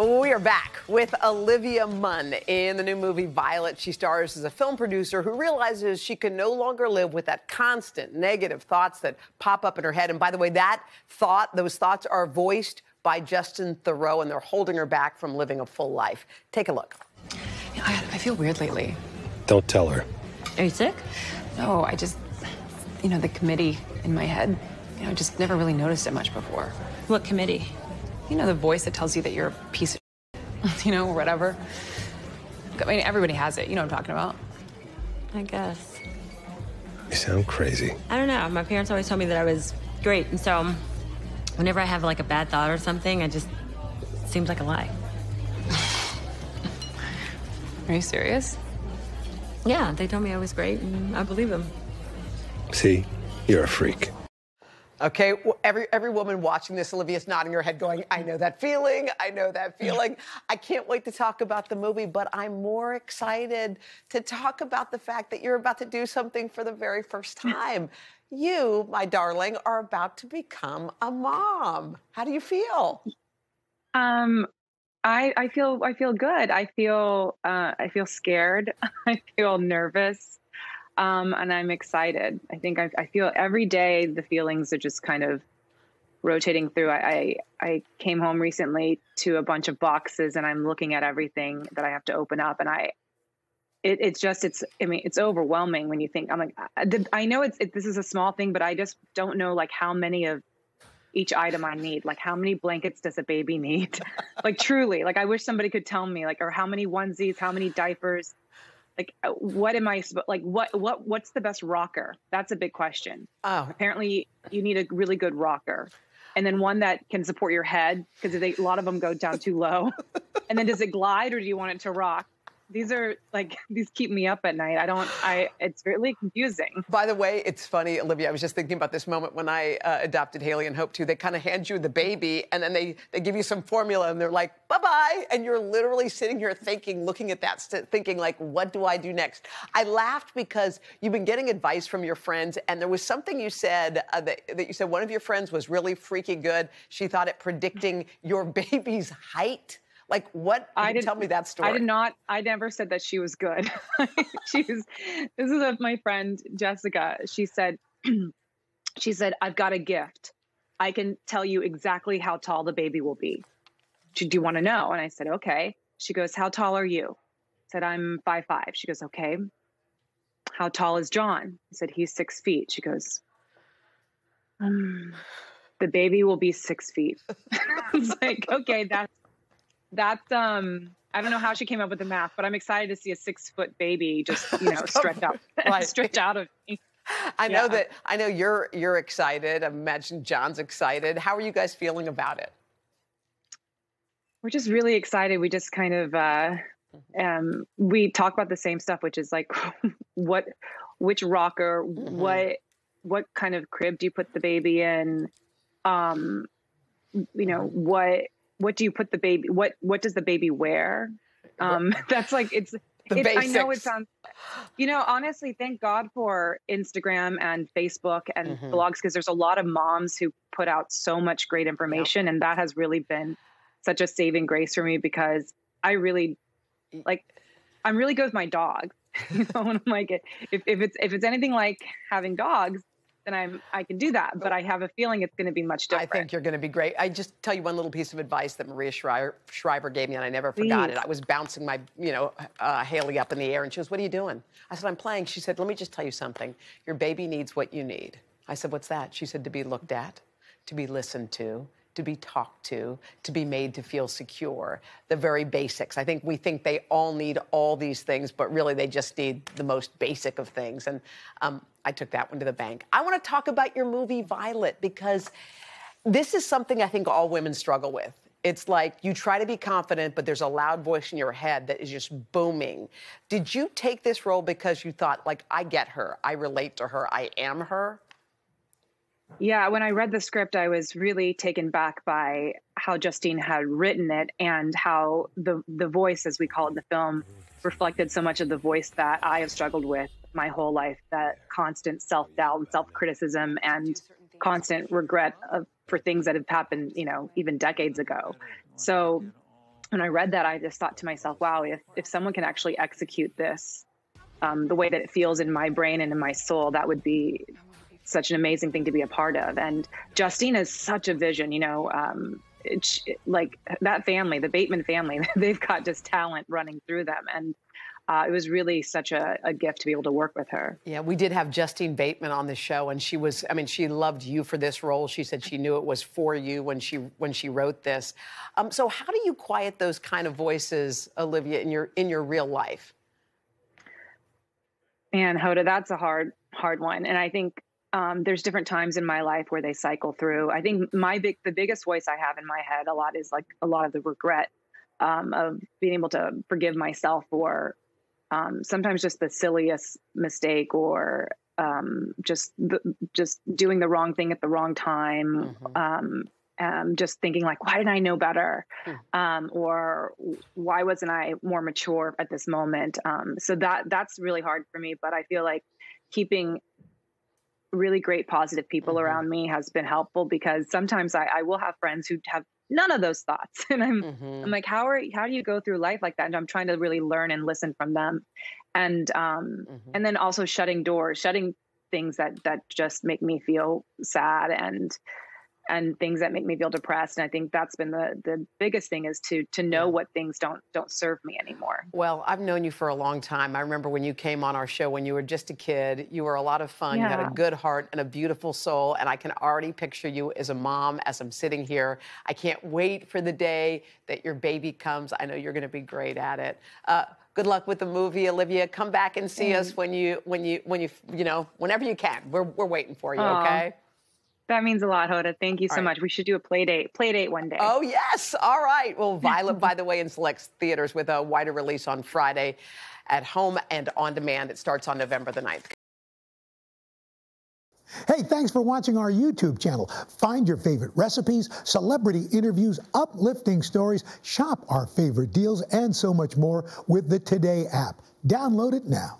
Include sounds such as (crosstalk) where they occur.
We are back with Olivia Munn in the new movie Violet. She stars as a film producer who realizes she can no longer live with that constant negative thoughts that pop up in her head. And by the way, that thought, those thoughts are voiced by Justin Theroux, and they're holding her back from living a full life. Take a look. I, I feel weird lately. Don't tell her. Are you sick? No, I just, you know, the committee in my head, you know, I just never really noticed it much before. What committee? You know, the voice that tells you that you're a piece of shit, (laughs) you know, whatever. I mean, everybody has it. You know what I'm talking about. I guess. You sound crazy. I don't know. My parents always told me that I was great, and so whenever I have like a bad thought or something, I just it seems like a lie. Are you serious? Yeah, they told me I was great, and I believe them. See, you're a freak. Okay, every every woman watching this, Olivia's nodding her head, going, "I know that feeling. I know that feeling." I can't wait to talk about the movie, but I'm more excited to talk about the fact that you're about to do something for the very first time. You, my darling, are about to become a mom. How do you feel? Um, I I feel I feel good. I feel uh, I feel scared. (laughs) I feel nervous, um, and I'm excited. I think I, I feel every day the feelings are just kind of rotating through. I, I I came home recently to a bunch of boxes, and I'm looking at everything that I have to open up, and I. It, it's just it's I mean it's overwhelming when you think I'm like I, I know it's it, this is a small thing but I just don't know like how many of each item I need. Like, how many blankets does a baby need? (laughs) like, truly, like, I wish somebody could tell me, like, or how many onesies, how many diapers, like, uh, what am I, like, what, what, what's the best rocker? That's a big question. Oh, Apparently, you need a really good rocker. And then one that can support your head because a lot of them go down too low. (laughs) and then does it glide or do you want it to rock? These are like (laughs) these keep me up at night. I don't. I. It's really confusing. By the way, it's funny, Olivia. I was just thinking about this moment when I uh, adopted Haley and Hope too. They kind of hand you the baby, and then they they give you some formula, and they're like, "Bye bye," and you're literally sitting here thinking, looking at that, thinking like, "What do I do next?" I laughed because you've been getting advice from your friends, and there was something you said uh, that, that you said one of your friends was really freaking good. She thought at predicting your (laughs) baby's height. Like what? I did tell me that story. I did not. I never said that she was good. (laughs) she was. This is of my friend Jessica. She said. (clears throat) she said, "I've got a gift. I can tell you exactly how tall the baby will be. She, Do you want to know?" And I said, "Okay." She goes, "How tall are you?" I said, "I'm five five. She goes, "Okay." How tall is John? I said, "He's six feet." She goes, um, "The baby will be six feet." (laughs) it's like, okay, that's that's um I don't know how she came up with the math, but I'm excited to see a six foot baby just you know (laughs) stretch out Right. (laughs) stretch out of me. I know Yeah. that I know you're you're excited. I imagine John's excited. How are you guys feeling about it? We're just really excited. We just kind of uh um we talk about the same stuff, which is like (laughs) what which rocker, what what kind of crib do you put the baby in? Um you know, what what do you put the baby what what does the baby wear? Um (laughs) that's like it's The it's, I know it sounds, you know, honestly, thank God for Instagram and Facebook and Mhm. blogs because there's a lot of moms who put out so much great information, and that has really been such a saving grace for me because I really like, I'm really good with my dog. (laughs) you know, and I'm like, if, if it's if it's anything like having dogs, then I'm I can do that. But I have a feeling it's going to be much different. I think you're going to be great. I just tell you one little piece of advice that Maria Shriver, Shriver gave me, and I never forgot it. I was bouncing my, you know, uh, Haley up in the air, and she goes, "What are you doing?" I said, "I'm playing." She said, "Let me just tell you something. Your baby needs what you need." I said, "What's that?" She said, "To be looked at, to be listened to." To be talked to, to be made to feel secure, the very basics. I think we think they all need all these things, but really they just need the most basic of things. And um, I took that one to the bank. I want to talk about your movie Violet because this is something I think all women struggle with. It's like you try to be confident, but there's a loud voice in your head that is just booming. Did you take this role because you thought, like, I get her, I relate to her, I am her? Yeah, when I read the script, I was really taken back by how Justine had written it and how the the voice, as we call it in the film, reflected so much of the voice that I have struggled with my whole life. That constant self doubt and self criticism and constant regret of, for things that have happened, you know, even decades ago. So when I read that, I just thought to myself, wow, if, if someone can actually execute this um, the way that it feels in my brain and in my soul, that would be such an amazing thing to be a part of. And Justine is such a vision, you know, um, like that family, the Bateman family, (laughs) they've got just talent running through them. And uh, it was really such a, a, gift to be able to work with her. Yeah, we did have Justine Bateman on the show, and she was, I mean, she loved you for this role. She said she knew it was for you when she when she wrote this. Um, so, how do you quiet those kind of voices, Olivia, in your in your real life? And Hoda, that's a hard hard one, and I think um, there's different times in my life where they cycle through. I think my big, the biggest voice I have in my head a lot is like a lot of the regret um, of being able to forgive myself for um, sometimes just the silliest mistake or um, just the, just doing the wrong thing at the wrong time. Mm-hmm. Um, um, just thinking like, why didn't I know better? Mm. or why wasn't I more mature at this moment? so that that's really hard for me. But I feel like keeping really great positive people mm-hmm. around me has been helpful because sometimes I, I, will have friends who have none of those thoughts (laughs) and i'm mm-hmm. i'm like how are how do you go through life like that and i'm trying to really learn and listen from them and um mm-hmm. and then also shutting doors shutting things that that just make me feel sad and and things that make me feel depressed. And i think that's been the the biggest thing is to to know what things don't don't serve me anymore. Well i've known you for a long time. I remember when you came on our show when you were just a kid. You were a lot of fun. Yeah. you had a good heart and a beautiful soul. And i can already picture you as a mom as i'm sitting here. I can't wait for the day that your baby comes. I know you're going to be great at it. Uh, good luck with the movie olivia. Come back and see us when you when you when you you know whenever you can. We're, we're waiting for you Aww. okay that means a lot, Hoda. Thank you so right. much. We should do a play date, play date one day. Oh yes. All right. Well, (laughs) Violet, by the way, in select theaters with a wider release on Friday, at home and on demand. It starts on November the 9th. Hey, thanks for watching our YouTube channel. Find your favorite recipes, celebrity interviews, uplifting stories, shop our favorite deals, and so much more with the Today app. Download it now.